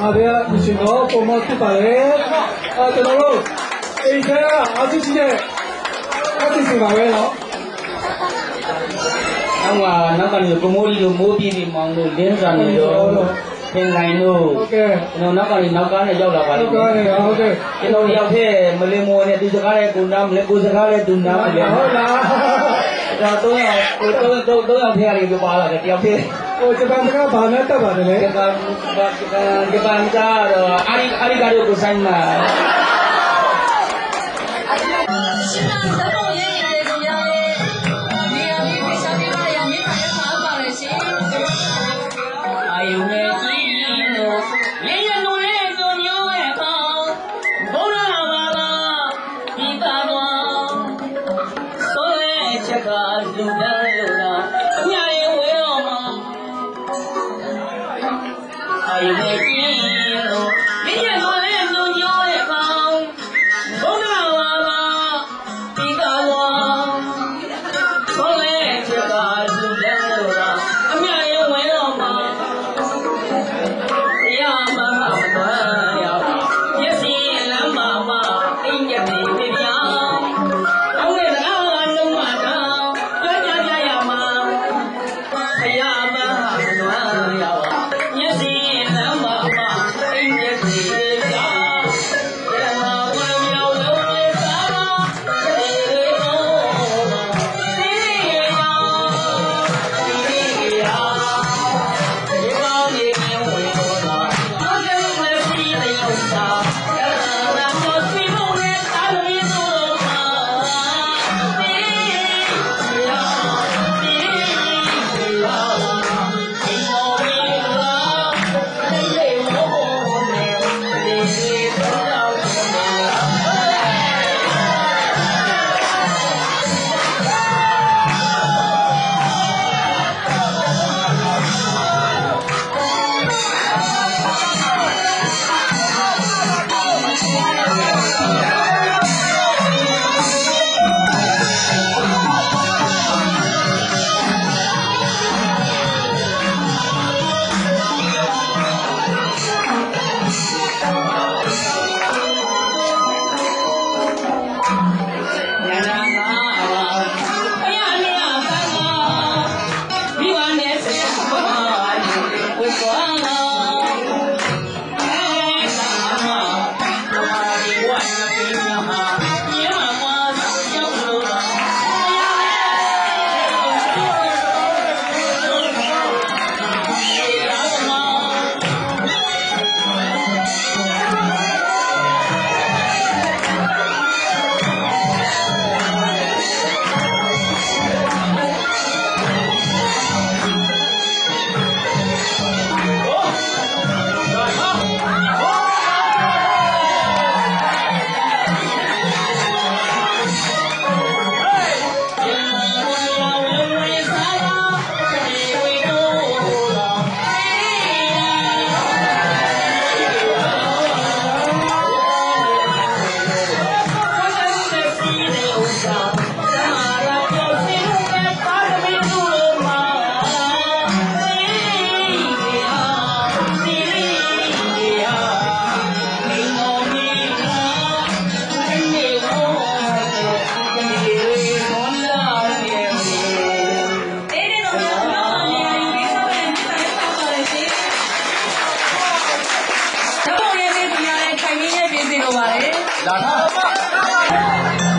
အားရဒီရှင်တော့ပုံမဖြစ်ပါလေအဲကျွန်တော်တို့အိမ်ထဲကအားရှိတဲ့အားရှိစီပါပဲနော်နောက်ကနောက်ကနေကိုမိုးလီတို့မိုးပြင်းနေမောင်တို့လင်းစာနေတို့သင်္ကိုင်းတို့ဟုတ်ကဲ့ကျွန်တော်နောက်ကနေနောက်ကားနဲ့ရောက်လာပါဟုလိမ့်တ်မယ်ကဲ့ဟုတ်ကဲ့ကျွန်တော်ရောက်ခဲ့မလင်းမောနဲ့သူစကားနဲ့ကိုနားမလဲကိုစကားနဲ့သူနားမလဲဟုတ်လားဒါတော့ကိုတော့တော့တော့ရောက်ခဲ့ရတယ်ပြောပါလာတယ်တယောက်တည်း ဟိုဂျပန်ကဘာနဲ့တက်ပါတယ်လဲဂျပန်ဂျပန်ကတော့အာရီအာရီကာတို့ကိုဆိုင်မှာရှင်နာသဘောရေးရတယ်ခင်ဗျာလေဒီ ဒီ 我 သဘောရေးလေးခင်ဗျာလေထိုင်ရင်းရဲ့ပြင်စီလိုပါလေလာထား